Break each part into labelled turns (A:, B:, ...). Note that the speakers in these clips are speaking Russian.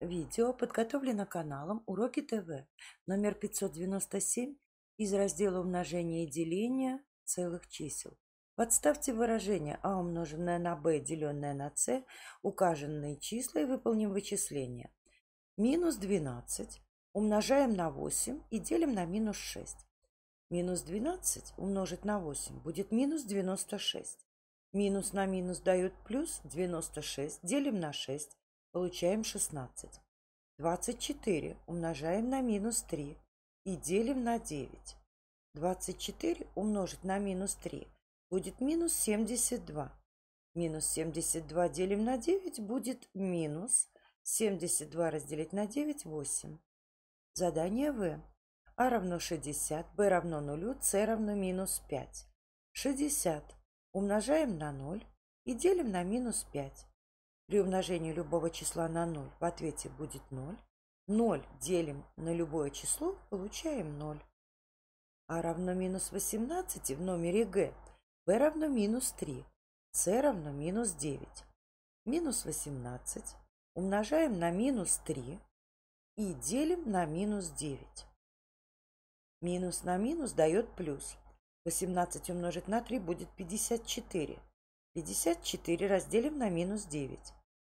A: Видео подготовлено каналом Уроки ТВ номер 597 из раздела умножения и деления целых чисел. Подставьте выражение а умноженное на b, деленное на c, указанные числа и выполним вычисление. Минус 12 умножаем на 8 и делим на минус 6. Минус 12 умножить на 8 будет минус 96. Минус на минус дает плюс 96, делим на 6 Получаем 16. 24 умножаем на минус 3 и делим на 9. 24 умножить на минус 3 будет минус 72. Минус 72 делим на 9 будет минус 72 разделить на 9 – 8. Задание В. А равно 60, Б равно 0, С равно минус 5. 60 умножаем на 0 и делим на минус 5. При умножении любого числа на 0 в ответе будет 0. 0 делим на любое число, получаем 0. А равно минус 18 в номере Г. b равно минус 3. С равно минус 9. Минус 18 умножаем на минус 3 и делим на минус 9. Минус на минус дает плюс. 18 умножить на 3 будет 54. 54 разделим на минус 9.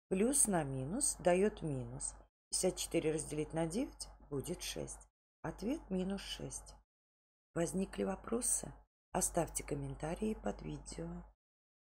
A: Плюс на минус дает минус. 54 разделить на 9 будет 6. Ответ минус 6. Возникли вопросы? Оставьте комментарии под видео.